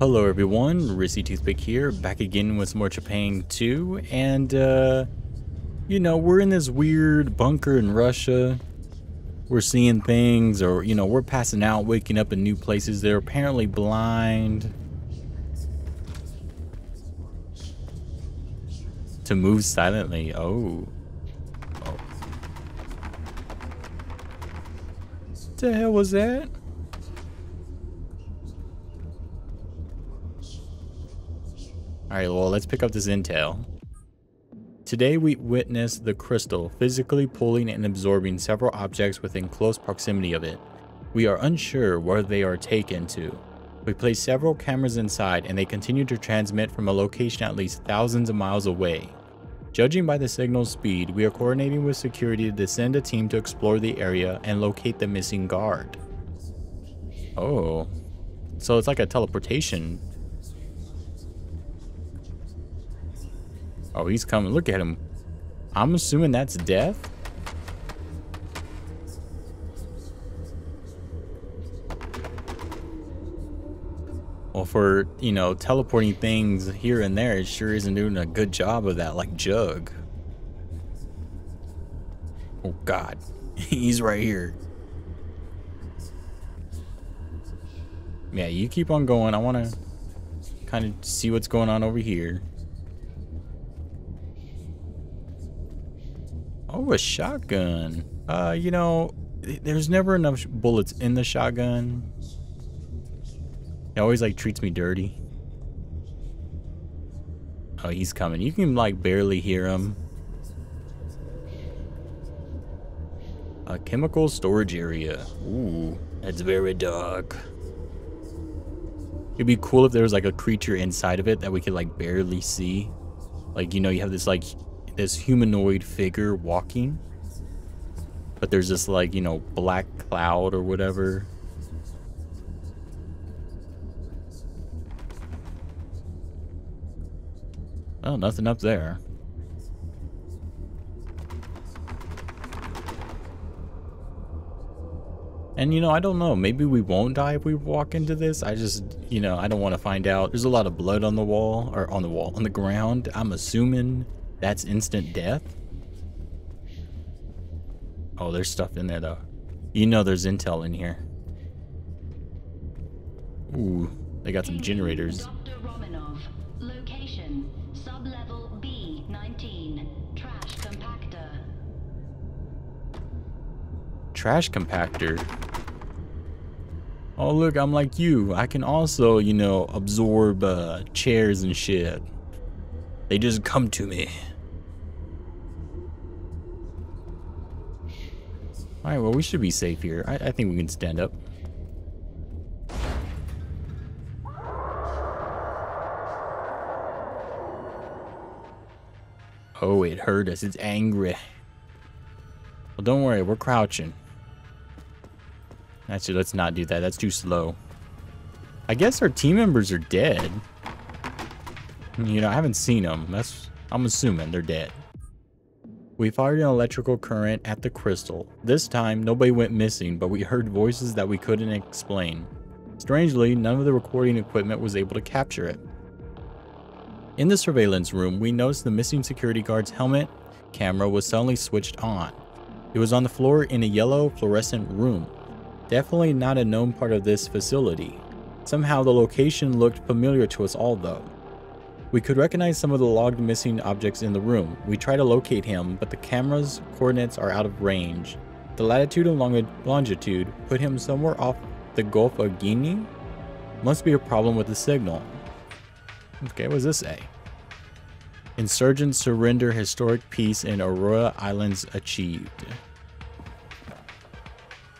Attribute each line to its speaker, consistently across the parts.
Speaker 1: Hello everyone, Risky Toothpick here, back again with some more Trepang 2, and uh, you know, we're in this weird bunker in Russia. We're seeing things, or you know, we're passing out, waking up in new places. They're apparently blind. To move silently, oh. oh. The hell was that? Alright, well, let's pick up this intel. Today we witnessed the crystal physically pulling and absorbing several objects within close proximity of it. We are unsure where they are taken to. We placed several cameras inside and they continue to transmit from a location at least thousands of miles away. Judging by the signal speed, we are coordinating with security to send a team to explore the area and locate the missing guard. Oh, so it's like a teleportation Oh, he's coming. Look at him. I'm assuming that's death. Well, for, you know, teleporting things here and there, it sure isn't doing a good job of that, like Jug. Oh, God. He's right here. Yeah, you keep on going. I want to kind of see what's going on over here. A shotgun. Uh, you know, there's never enough bullets in the shotgun. He always like treats me dirty. Oh, he's coming. You can like barely hear him. A chemical storage area. Ooh, that's very dark. It'd be cool if there was like a creature inside of it that we could like barely see. Like, you know, you have this like this humanoid figure walking. But there's this like, you know, black cloud or whatever. Oh, nothing up there. And you know, I don't know, maybe we won't die if we walk into this. I just, you know, I don't want to find out. There's a lot of blood on the wall, or on the wall, on the ground. I'm assuming that's instant death? Oh, there's stuff in there though. You know there's intel in here. Ooh, they got some generators.
Speaker 2: Dr. Romanov, location, sublevel B19, trash compactor.
Speaker 1: Trash compactor. Oh look, I'm like you. I can also, you know, absorb uh, chairs and shit. They just come to me. Alright, well, we should be safe here. I, I think we can stand up. Oh, it hurt us. It's angry. Well, don't worry. We're crouching. Actually, let's not do that. That's too slow. I guess our team members are dead. You know, I haven't seen them. That's I'm assuming they're dead. We fired an electrical current at the crystal. This time, nobody went missing, but we heard voices that we couldn't explain. Strangely, none of the recording equipment was able to capture it. In the surveillance room, we noticed the missing security guard's helmet camera was suddenly switched on. It was on the floor in a yellow fluorescent room. Definitely not a known part of this facility. Somehow the location looked familiar to us all though. We could recognize some of the logged missing objects in the room. We try to locate him, but the camera's coordinates are out of range. The latitude and long longitude put him somewhere off the Gulf of Guinea? Must be a problem with the signal. Okay, what does this say? Insurgents surrender historic peace in Aurora Islands achieved.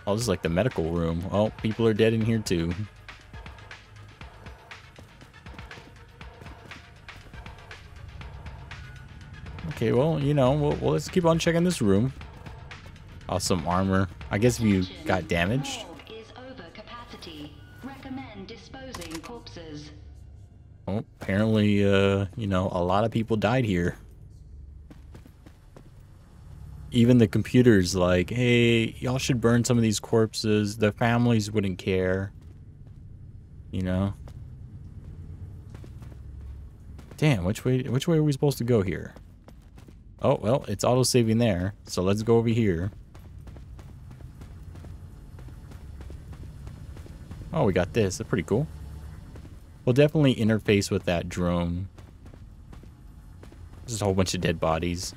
Speaker 1: Oh, this is like the medical room. Well, people are dead in here too. Okay, well, you know, well, well, let's keep on checking this room. Awesome armor. I guess if you got damaged. Oh, apparently, uh, you know, a lot of people died here. Even the computers like, hey, y'all should burn some of these corpses. The families wouldn't care. You know? Damn, which way which way are we supposed to go here? Oh, well, it's auto-saving there. So let's go over here. Oh, we got this. That's pretty cool. We'll definitely interface with that drone. Just a whole bunch of dead bodies.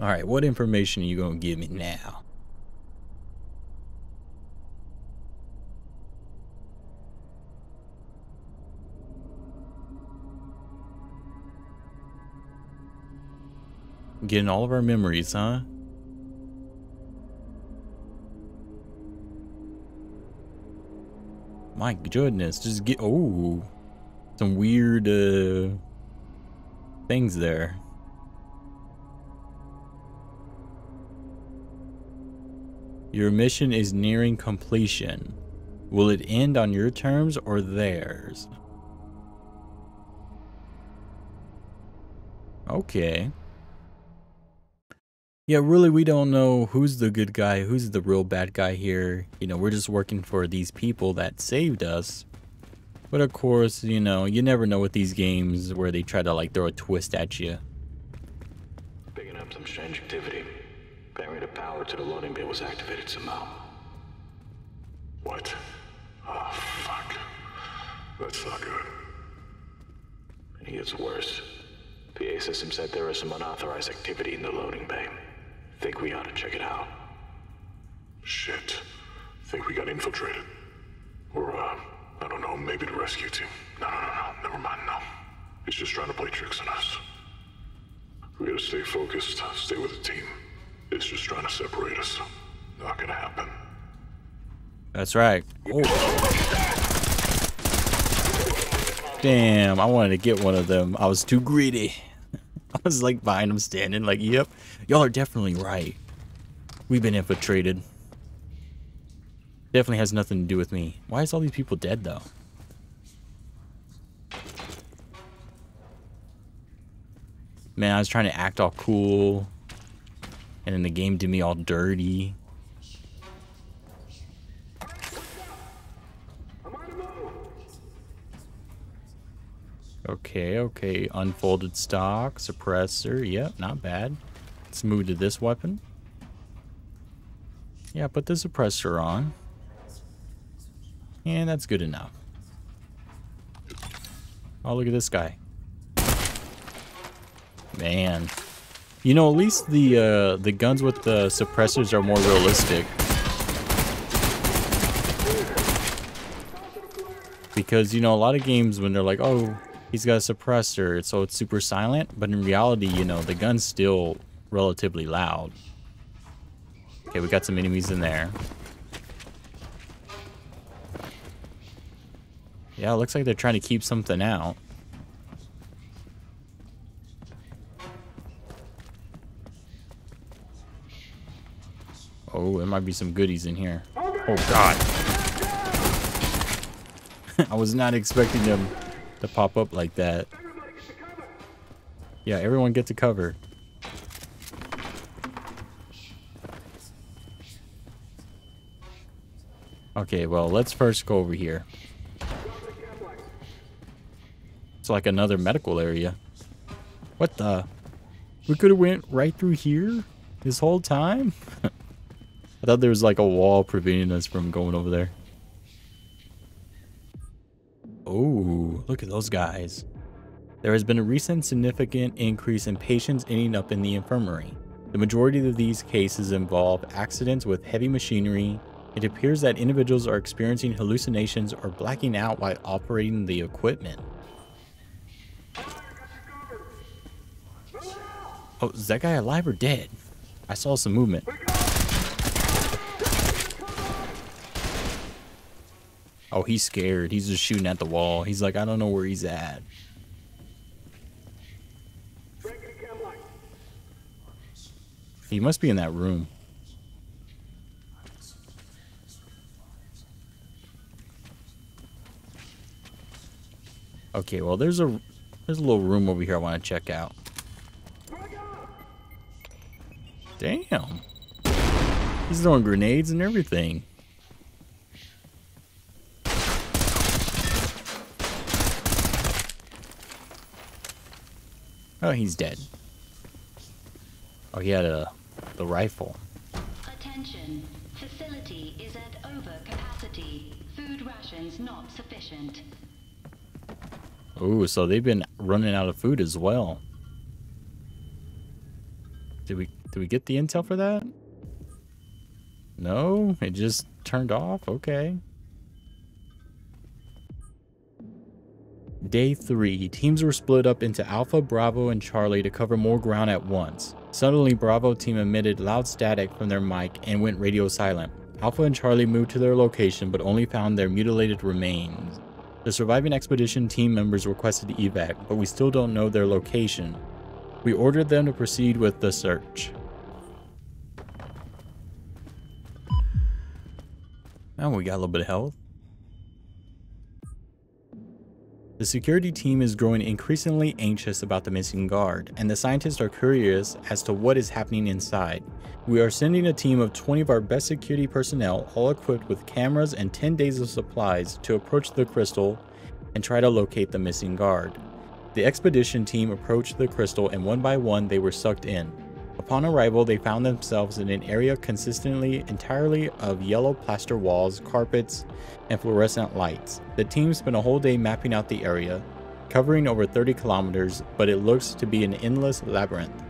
Speaker 1: Alright, what information are you going to give me now? Getting all of our memories, huh? My goodness, just get oh some weird uh things there. Your mission is nearing completion. Will it end on your terms or theirs? Okay. Yeah, really, we don't know who's the good guy, who's the real bad guy here. You know, we're just working for these people that saved us. But of course, you know, you never know with these games where they try to like throw a twist at you.
Speaker 3: Picking up some strange activity. To power to the loading bay was activated somehow.
Speaker 4: What? Oh, fuck. That's not good.
Speaker 3: And it gets worse. PA system said there is some unauthorized activity in the loading bay. Think we ought to check it out.
Speaker 4: Shit. Think we got infiltrated. Or, uh, I don't know, maybe the rescue team. No, no, no, no. Never mind, no. He's just trying to play tricks on us. We gotta stay focused, stay with the team. It's just trying to separate us. Not gonna happen.
Speaker 1: That's right. Oh. Damn, I wanted to get one of them. I was too greedy. I was like behind him standing like, yep, y'all are definitely right. We've been infiltrated. Definitely has nothing to do with me. Why is all these people dead though? Man, I was trying to act all cool. And then the game did me all dirty. Okay, okay. Unfolded stock, suppressor. Yep, not bad. Let's move to this weapon. Yeah, put the suppressor on. And that's good enough. Oh, look at this guy. Man. You know, at least the uh, the guns with the suppressors are more realistic. Because, you know, a lot of games when they're like, oh, he's got a suppressor, so it's super silent. But in reality, you know, the gun's still relatively loud. Okay, we got some enemies in there. Yeah, it looks like they're trying to keep something out. Oh, there might be some goodies in here. Oh, God. I was not expecting them to pop up like that. Yeah, everyone get to cover. Okay, well, let's first go over here. It's like another medical area. What the? We could have went right through here this whole time? I thought there was like a wall preventing us from going over there. Look at those guys. There has been a recent significant increase in patients ending up in the infirmary. The majority of these cases involve accidents with heavy machinery. It appears that individuals are experiencing hallucinations or blacking out while operating the equipment. Oh, is that guy alive or dead? I saw some movement. Oh, he's scared. He's just shooting at the wall. He's like, I don't know where he's at. He must be in that room. Okay, well, there's a there's a little room over here I want to check out. Damn. He's throwing grenades and everything. Oh, he's dead. Oh, he had a the rifle.
Speaker 2: Attention. Facility is at overcapacity. Food rations not sufficient.
Speaker 1: Ooh, so they've been running out of food as well. Did we did we get the intel for that? No, it just turned off. Okay. Day 3. Teams were split up into Alpha, Bravo, and Charlie to cover more ground at once. Suddenly, Bravo team emitted loud static from their mic and went radio silent. Alpha and Charlie moved to their location but only found their mutilated remains. The surviving expedition team members requested evac, but we still don't know their location. We ordered them to proceed with the search. Now we got a little bit of health. Security team is growing increasingly anxious about the missing guard, and the scientists are curious as to what is happening inside. We are sending a team of 20 of our best security personnel, all equipped with cameras and 10 days of supplies, to approach the crystal and try to locate the missing guard. The expedition team approached the crystal and one by one they were sucked in. Upon arrival, they found themselves in an area consistently entirely of yellow plaster walls, carpets, and fluorescent lights. The team spent a whole day mapping out the area, covering over 30 kilometers, but it looks to be an endless labyrinth.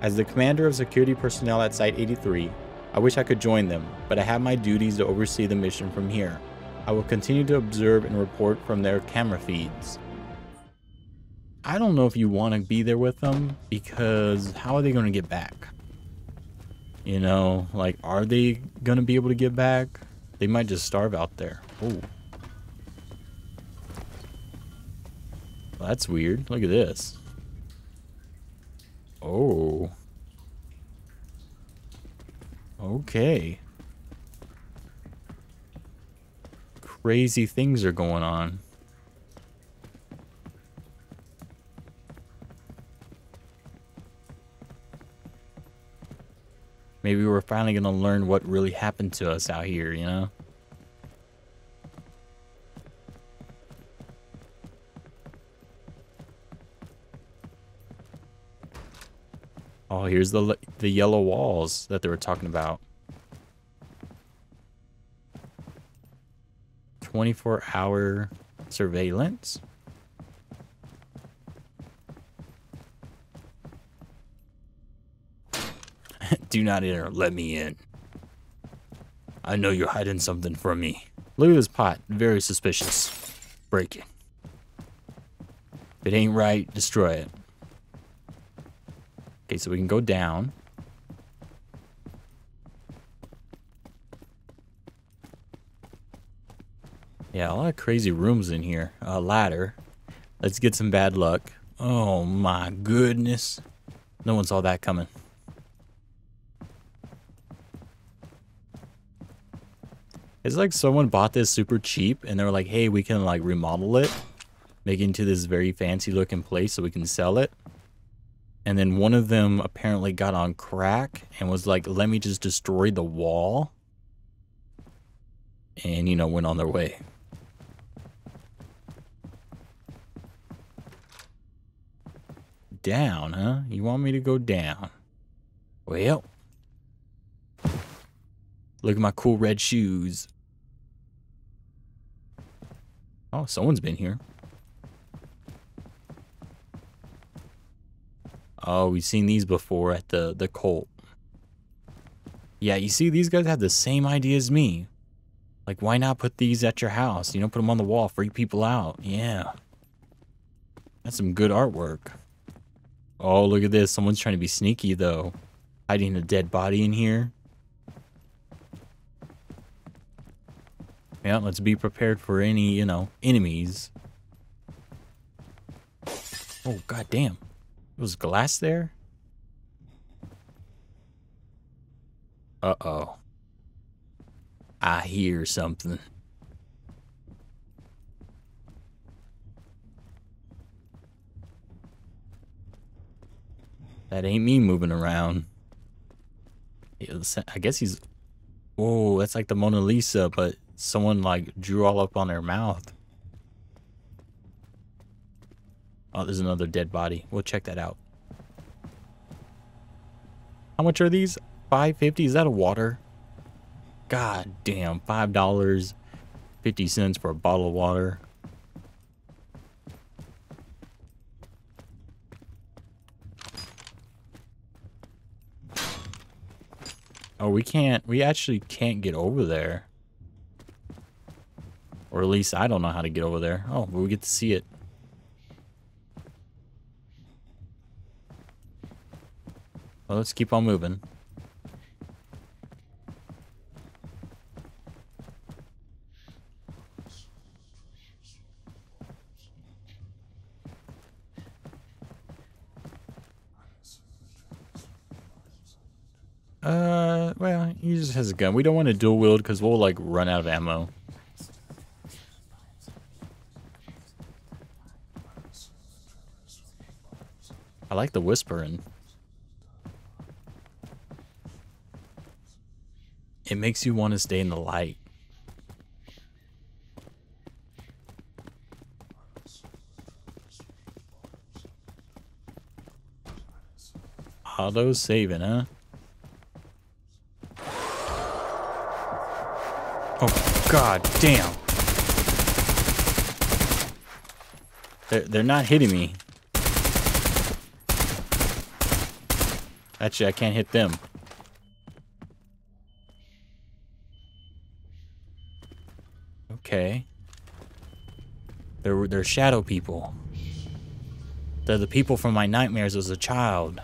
Speaker 1: As the commander of security personnel at Site 83, I wish I could join them, but I have my duties to oversee the mission from here. I will continue to observe and report from their camera feeds. I don't know if you want to be there with them because how are they going to get back? You know, like, are they going to be able to get back? They might just starve out there. Oh. That's weird. Look at this. Oh. Okay. Crazy things are going on. Maybe we're finally going to learn what really happened to us out here, you know? Oh, here's the the yellow walls that they were talking about. 24 hour surveillance. Do not enter. Let me in. I know you're hiding something from me. Look at this pot. Very suspicious. Break it. If it ain't right, destroy it. Okay, so we can go down. Yeah, a lot of crazy rooms in here. A ladder. Let's get some bad luck. Oh my goodness. No one saw that coming. It's like someone bought this super cheap and they were like, hey, we can like remodel it, make it into this very fancy looking place so we can sell it. And then one of them apparently got on crack and was like, let me just destroy the wall. And, you know, went on their way. Down, huh? You want me to go down? Well. Look at my cool red shoes. Oh, someone's been here. Oh, we've seen these before at the, the cult. Yeah, you see, these guys have the same idea as me. Like, why not put these at your house? You know, put them on the wall, freak people out. Yeah. That's some good artwork. Oh, look at this. Someone's trying to be sneaky, though. Hiding a dead body in here. Yeah, let's be prepared for any, you know, enemies. Oh, goddamn. It was glass there? Uh-oh. I hear something. That ain't me moving around. I guess he's... Whoa, that's like the Mona Lisa, but someone like drew all up on their mouth. Oh, there's another dead body. We'll check that out. How much are these? 550 Is that a water? God damn. $5. 50 for a bottle of water. Oh, we can't. We actually can't get over there. Or at least I don't know how to get over there. Oh, we get to see it. Well, let's keep on moving. Uh, well, he just has a gun. We don't want to dual wield because we'll like run out of ammo. I like the whispering. It makes you want to stay in the light. Auto saving, huh? Oh, god damn. They're, they're not hitting me. Actually, I can't hit them. Okay. They're, they're shadow people. They're the people from my nightmares as a child.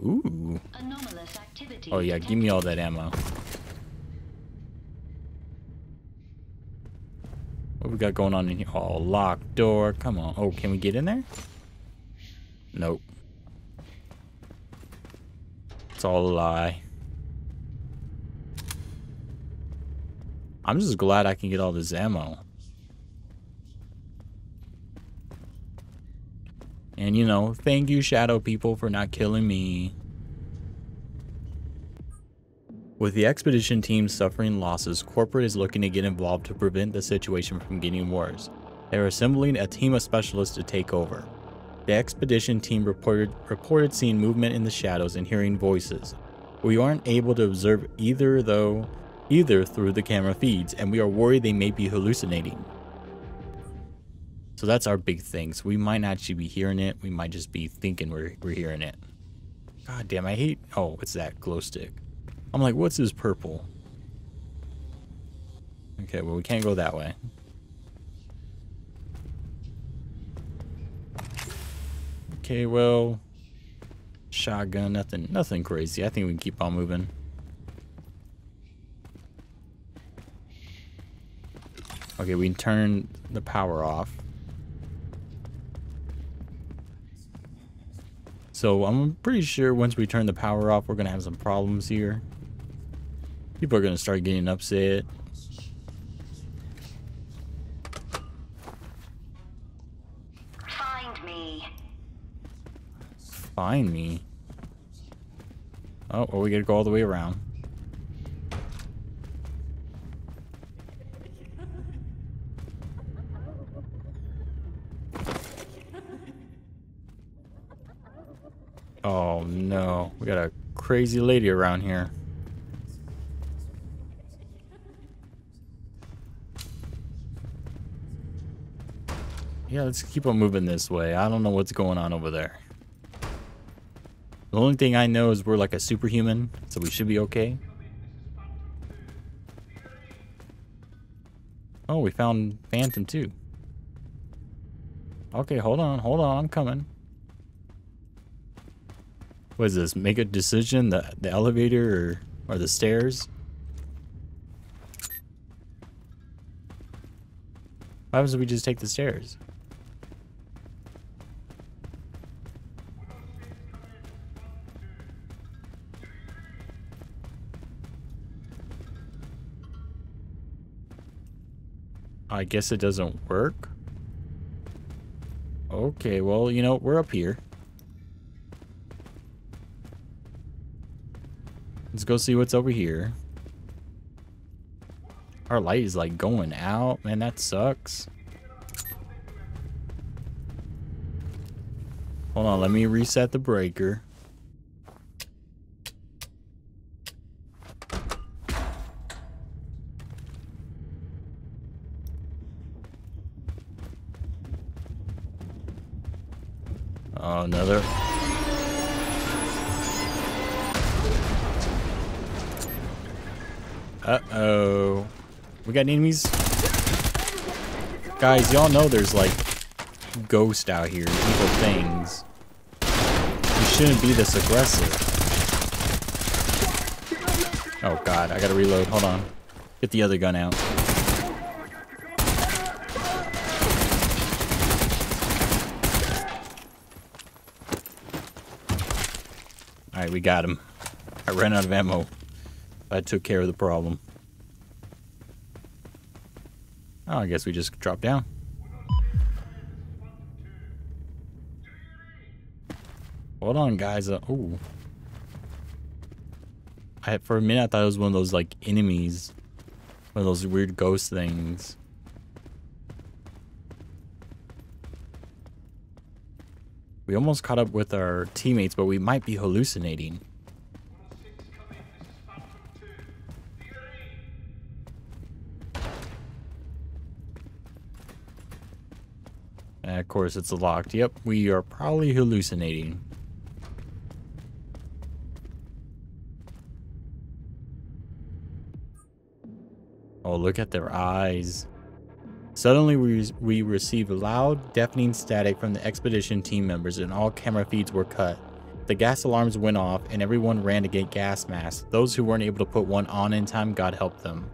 Speaker 1: Ooh.
Speaker 2: Anomalous activity.
Speaker 1: Oh yeah, give me all that ammo. What we got going on in here? Oh, locked door. Come on. Oh, can we get in there? Nope. It's all a lie. I'm just glad I can get all this ammo. And you know, thank you shadow people for not killing me. With the expedition team suffering losses, corporate is looking to get involved to prevent the situation from getting worse. They are assembling a team of specialists to take over. The expedition team reported reported seeing movement in the shadows and hearing voices. We aren't able to observe either though either through the camera feeds, and we are worried they may be hallucinating. So that's our big thing. So we might not actually be hearing it. We might just be thinking we're, we're hearing it. God damn, I hate... Oh, it's that glow stick. I'm like, what's this purple? Okay, well, we can't go that way. Okay, well... Shotgun, nothing, nothing crazy. I think we can keep on moving. Okay, we can turn the power off. So I'm pretty sure once we turn the power off, we're to have some problems here. People are going to start getting upset.
Speaker 2: Find me.
Speaker 1: Find me. Oh, well, we got to go all the way around. Oh no, we got a crazy lady around here. Yeah, let's keep on moving this way. I don't know what's going on over there. The only thing I know is we're like a superhuman, so we should be okay. Oh, we found Phantom too. Okay, hold on, hold on, I'm coming. What is this? Make a decision? The the elevator or or the stairs? Why if we just take the stairs? I guess it doesn't work. Okay, well, you know, we're up here. Let's go see what's over here. Our light is like going out. Man, that sucks. Hold on, let me reset the breaker. Oh, another. Uh-oh. We got enemies? Guys, y'all know there's like ghosts out here, evil things. You shouldn't be this aggressive. Oh god, I gotta reload. Hold on. Get the other gun out. We got him. I ran out of ammo. I took care of the problem. Oh, I guess we just drop down. Hold on, guys. Uh, ooh. I, for a minute, I thought it was one of those, like, enemies. One of those weird ghost things. We almost caught up with our teammates, but we might be hallucinating. And of course, it's locked. Yep, we are probably hallucinating. Oh, look at their eyes. Suddenly, we, we received loud, deafening static from the expedition team members, and all camera feeds were cut. The gas alarms went off, and everyone ran to get gas masks. Those who weren't able to put one on in time, God help them.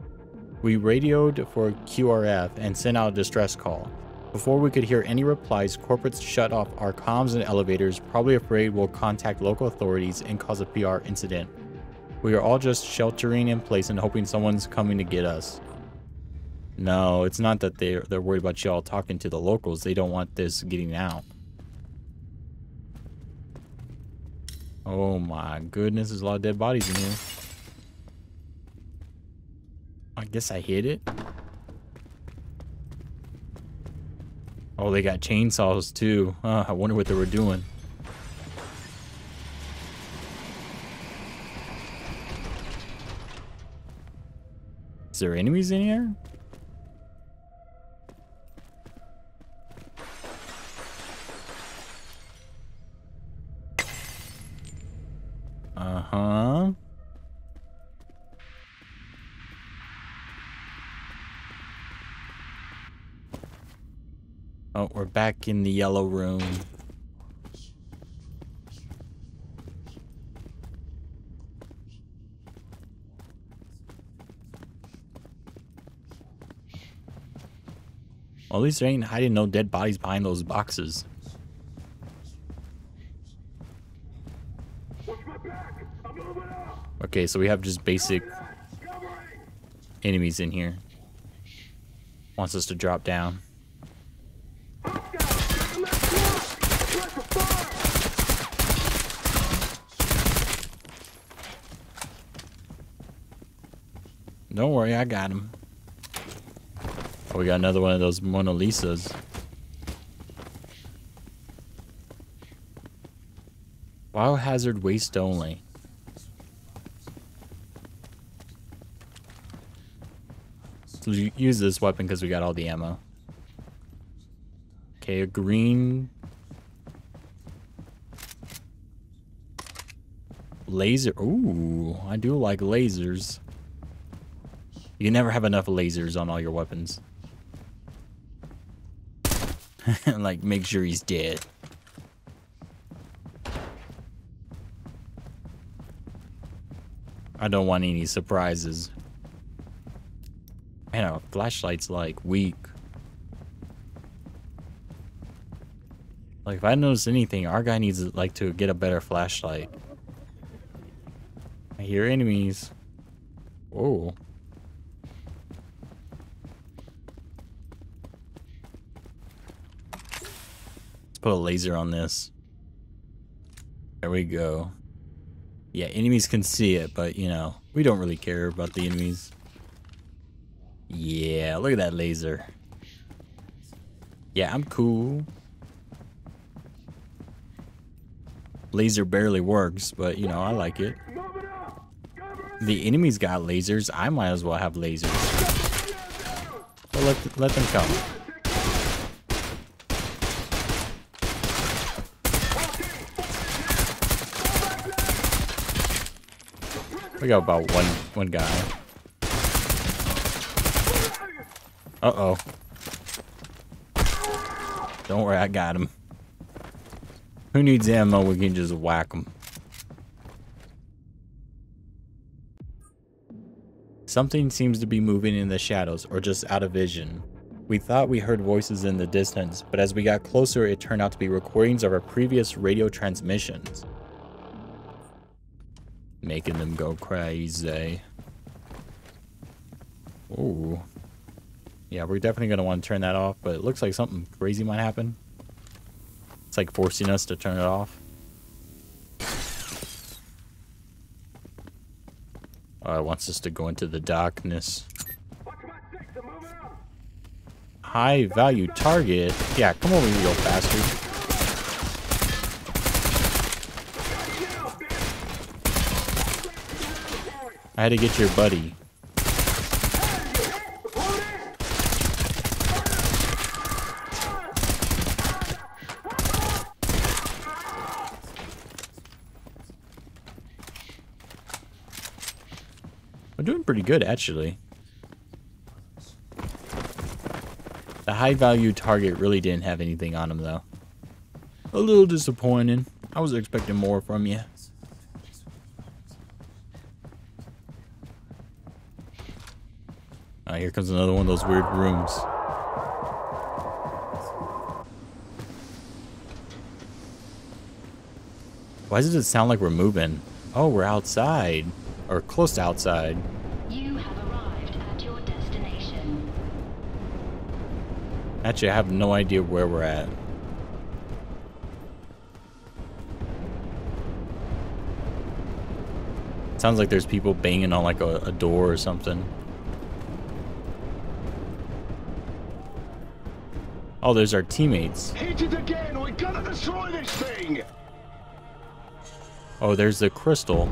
Speaker 1: We radioed for QRF and sent out a distress call. Before we could hear any replies, corporates shut off our comms and elevators, probably afraid we'll contact local authorities and cause a PR incident. We are all just sheltering in place and hoping someone's coming to get us. No, it's not that they're, they're worried about y'all talking to the locals. They don't want this getting out. Oh my goodness, there's a lot of dead bodies in here. I guess I hit it. Oh, they got chainsaws too. Uh, I wonder what they were doing. Is there enemies in here? Uh-huh. Oh, we're back in the yellow room. Well, at least there ain't hiding no dead bodies behind those boxes. Okay, so we have just basic enemies in here. Wants us to drop down. Don't worry, I got him. Oh, we got another one of those Mona Lisas. Biohazard waste only. Use this weapon because we got all the ammo. Okay, a green laser. Ooh, I do like lasers. You never have enough lasers on all your weapons. like, make sure he's dead. I don't want any surprises. Man, our flashlight's like weak. Like, if I notice anything, our guy needs like to get a better flashlight. I hear enemies. Whoa. Let's put a laser on this. There we go. Yeah, enemies can see it, but you know, we don't really care about the enemies. Yeah, look at that laser. Yeah, I'm cool. Laser barely works, but you know, I like it. The enemies got lasers. I might as well have lasers. So let, let them come. We got about one one guy. Uh-oh. Don't worry, I got him. Who needs ammo? We can just whack him. Something seems to be moving in the shadows, or just out of vision. We thought we heard voices in the distance, but as we got closer, it turned out to be recordings of our previous radio transmissions. Making them go crazy. Ooh. Yeah, we're definitely going to want to turn that off, but it looks like something crazy might happen. It's like forcing us to turn it off. Uh, it wants us to go into the darkness. High value target? Yeah, come over here, you bastard. I had to get your buddy. We're doing pretty good, actually. The high value target really didn't have anything on him, though. A little disappointing. I was expecting more from you. Ah, here comes another one of those weird rooms. Why does it sound like we're moving? Oh, we're outside. Or close to outside. Actually, I have no idea where we're at. Sounds like there's people banging on like a, a door or something. Oh, there's our teammates.
Speaker 5: Hit it again! We gotta destroy this thing!
Speaker 1: Oh, there's the crystal.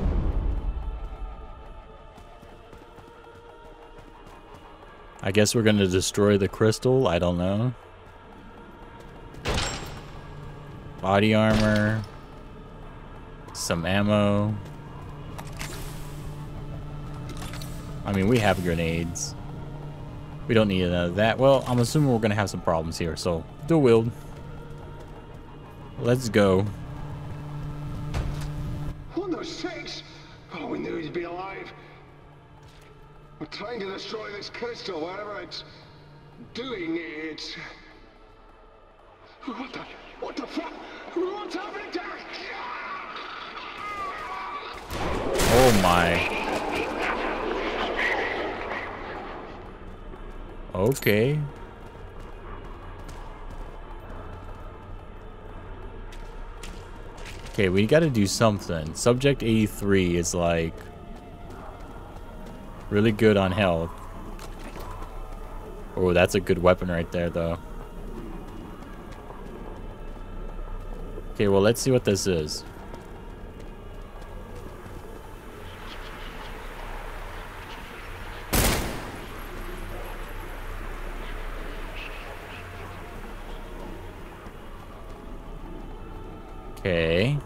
Speaker 1: I guess we're gonna destroy the crystal. I don't know. Body armor. Some ammo. I mean, we have grenades. We don't need of that. Well, I'm assuming we're gonna have some problems here, so dual wield. Let's go.
Speaker 5: Destroy this crystal, whatever it's doing. It's. What the? What the fuck? What's happening to
Speaker 1: Oh my. Okay. Okay, we gotta do something. Subject 83 is like really good on health. Oh, that's a good weapon right there, though. Okay, well, let's see what this is. Okay.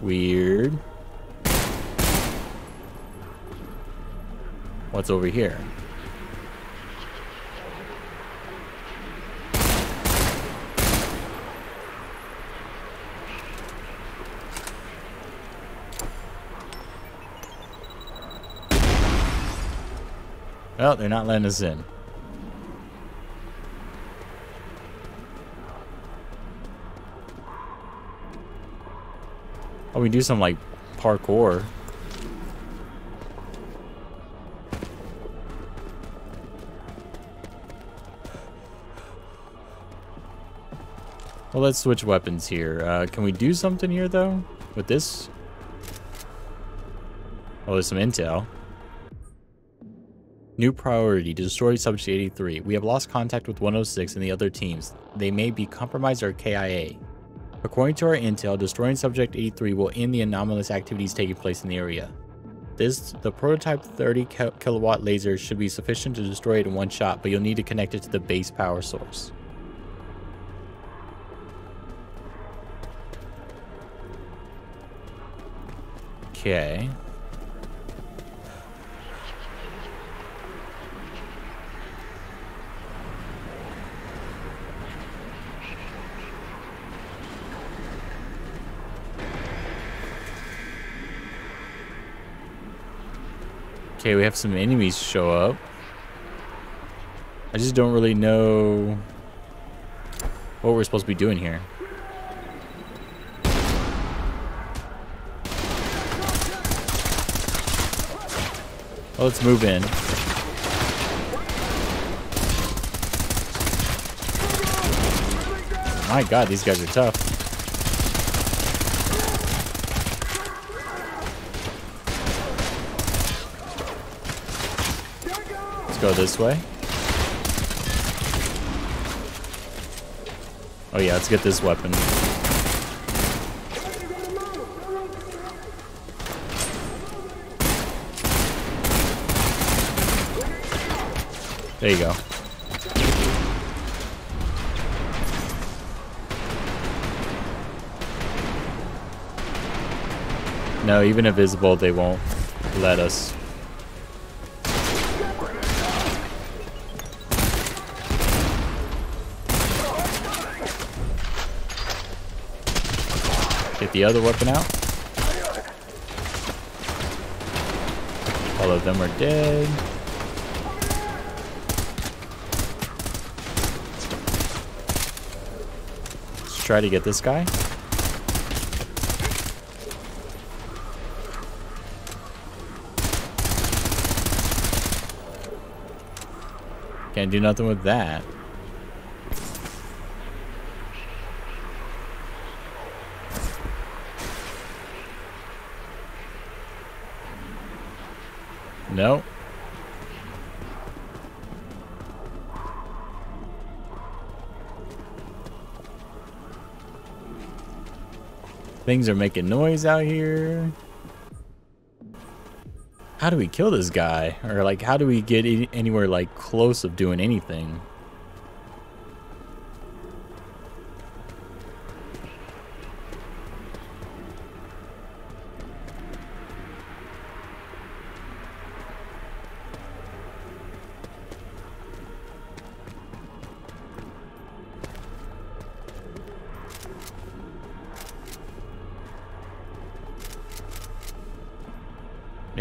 Speaker 1: Weird. What's over here? Well, they're not letting us in. Oh, we do some like parkour. Well, let's switch weapons here. Uh, can we do something here, though? With this? Oh, there's some intel. New priority, to destroy Subject 83. We have lost contact with 106 and the other teams. They may be compromised or KIA. According to our intel, destroying Subject 83 will end the anomalous activities taking place in the area. This, the prototype 30 kilowatt laser should be sufficient to destroy it in one shot, but you'll need to connect it to the base power source. Okay. Okay, we have some enemies show up. I just don't really know what we're supposed to be doing here. Oh, let's move in. My god, these guys are tough. Go this way. Oh yeah, let's get this weapon. There you go. No, even invisible, they won't let us. Get the other weapon out. All of them are dead. Let's try to get this guy. Can't do nothing with that. No. Things are making noise out here. How do we kill this guy? Or like, how do we get anywhere like close of doing anything?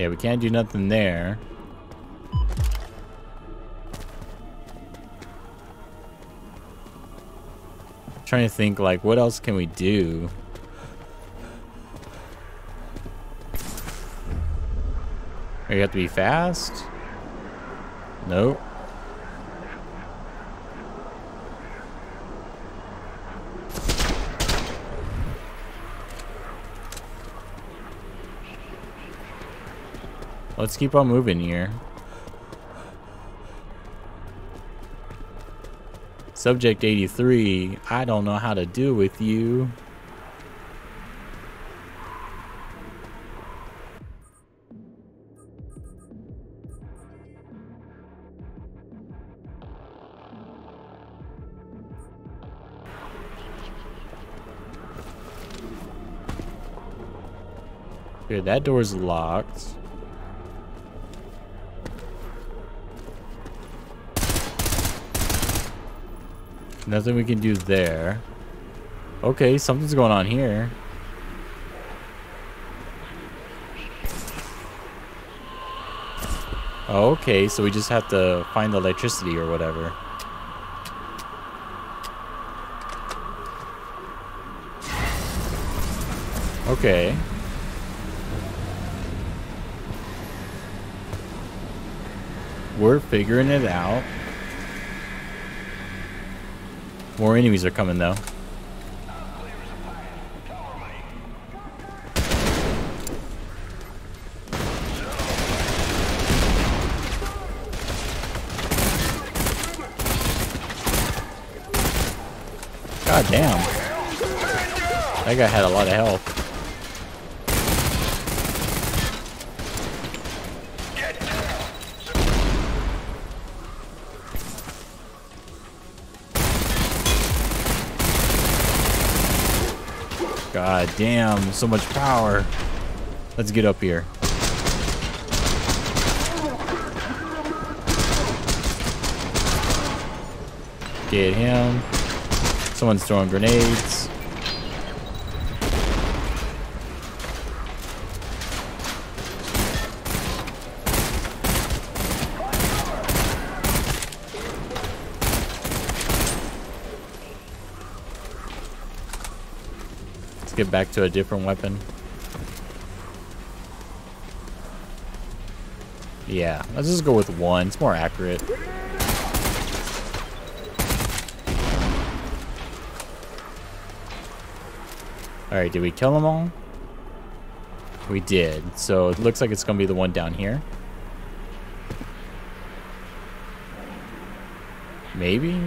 Speaker 1: We can't do nothing there. Trying to think, like, what else can we do? You have to be fast? Nope. Let's keep on moving here. Subject 83, I don't know how to deal with you. Okay, that door's locked. Nothing we can do there. Okay, something's going on here. Okay, so we just have to find the electricity or whatever. Okay. We're figuring it out. More enemies are coming though. God damn. That guy had a lot of health. God damn, so much power. Let's get up here. Get him. Someone's throwing grenades. Back to a different weapon. Yeah, let's just go with one. It's more accurate. Alright, did we kill them all? We did. So it looks like it's going to be the one down here. Maybe?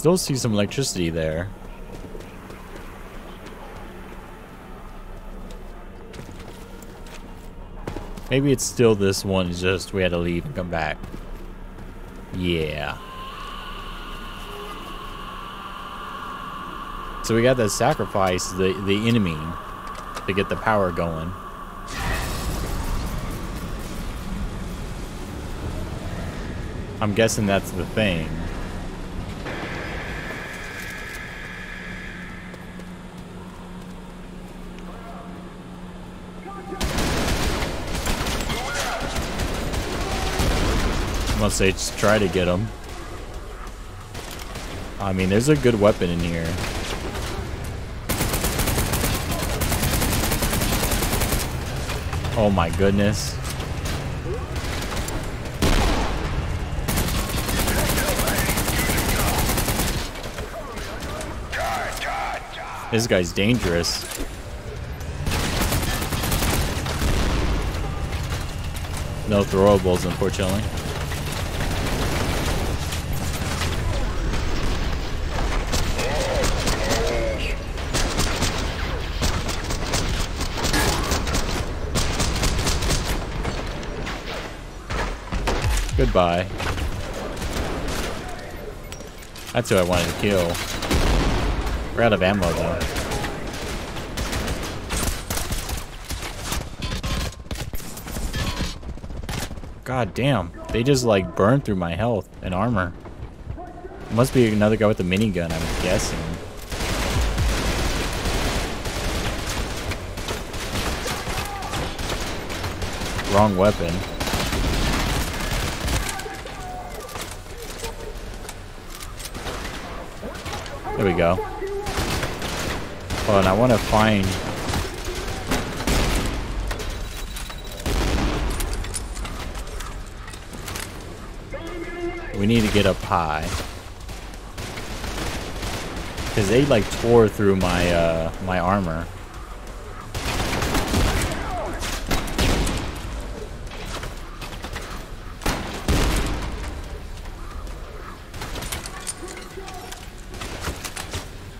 Speaker 1: Still see some electricity there. Maybe it's still this one, it's just we had to leave and come back. Yeah. So we got to sacrifice the, the enemy to get the power going. I'm guessing that's the thing. Unless they try to get him. I mean, there's a good weapon in here. Oh my goodness. This guy's dangerous. No throwables, unfortunately. Goodbye. That's who I wanted to kill. We're out of ammo though. God damn. They just like burned through my health and armor. Must be another guy with a minigun, I'm guessing. Wrong weapon. There we go. Hold on, I want to find... We need to get up high. Because they like tore through my, uh, my armor.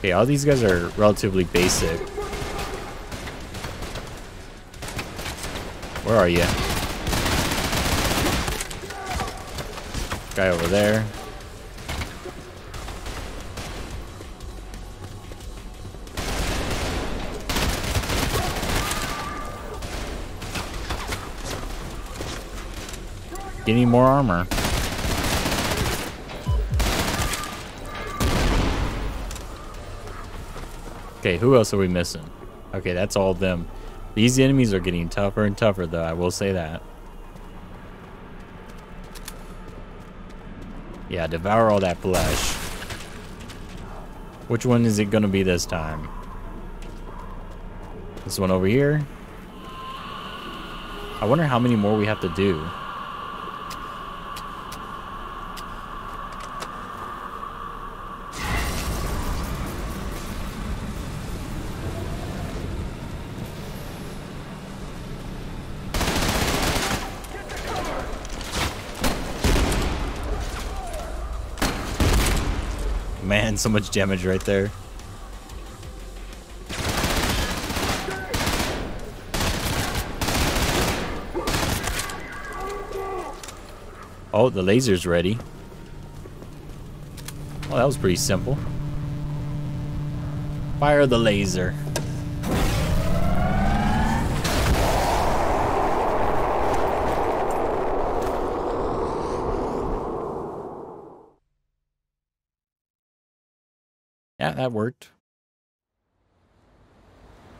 Speaker 1: Okay, all these guys are relatively basic. Where are you? Guy over there. Getting more armor. Okay, who else are we missing? Okay, that's all of them. These enemies are getting tougher and tougher, though. I will say that. Yeah, devour all that flesh. Which one is it going to be this time? This one over here? I wonder how many more we have to do. Man, so much damage right there. Oh, the laser's ready. Well, that was pretty simple. Fire the laser. That worked.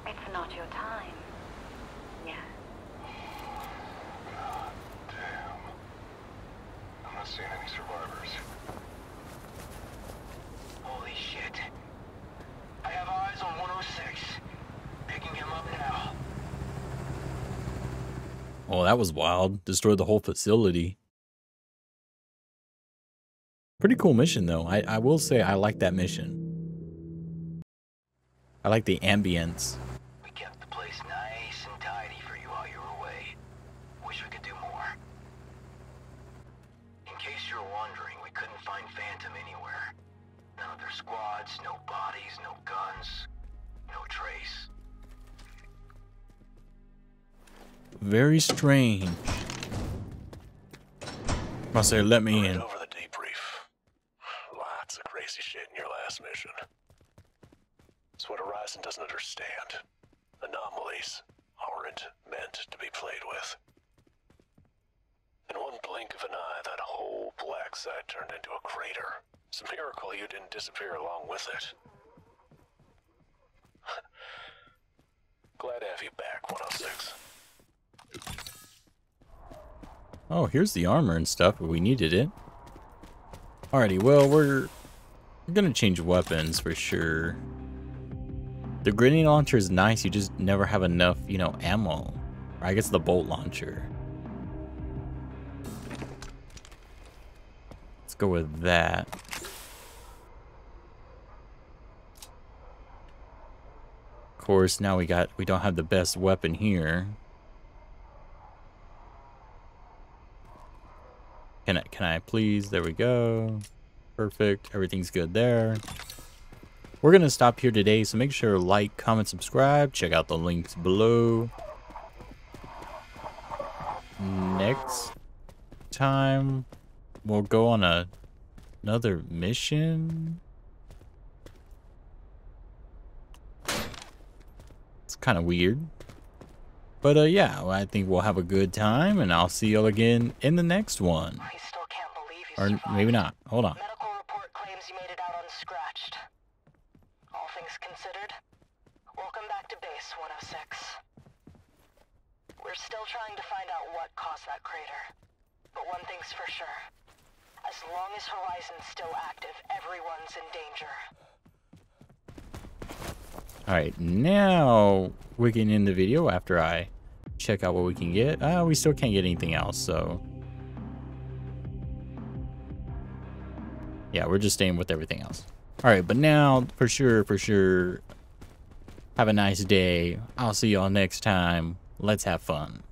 Speaker 2: It's not your time. Yeah.
Speaker 5: I'm not seeing any survivors.
Speaker 6: Holy shit. I have eyes on 106. Picking him up now.
Speaker 1: Oh, that was wild. Destroyed the whole facility. Pretty cool mission, though. I, I will say I like that mission. I like the ambience.
Speaker 6: We kept the place nice and tidy for you while you were away. Wish we could do more. In case you're wondering, we couldn't find Phantom anywhere. None of their squads, no bodies, no guns, no trace.
Speaker 1: Very strange. I say, let me in.
Speaker 4: Over the debrief. Lots of crazy shit in your last mission. It's what Horizon doesn't understand. Anomalies aren't meant to be played with. In one blink of an eye, that site turned into a crater. It's a miracle you didn't disappear along with it. Glad to have you back, 106.
Speaker 1: Oh, here's the armor and stuff, but we needed it. Alrighty, well, we're, we're gonna change weapons for sure. The grenade launcher is nice, you just never have enough, you know, ammo. Or I guess the bolt launcher. Go with that. Of course, now we got, we don't have the best weapon here. Can I, can I please? There we go. Perfect. Everything's good there. We're going to stop here today, so make sure to like, comment, subscribe. Check out the links below. Next time, we'll go on a another mission. It's kind of weird. But uh, yeah, I think we'll have a good time, and I'll see y'all again in the next one.
Speaker 6: I still can't believe
Speaker 1: Or
Speaker 6: survived.
Speaker 1: maybe not. Hold on. Alright, now we can end the video after I check out what we can get. Uh, we still can't get anything else, so... Yeah, we're just staying with everything else. Alright, but now, for sure, for sure, have a nice day. I'll see y'all next time. Let's have fun.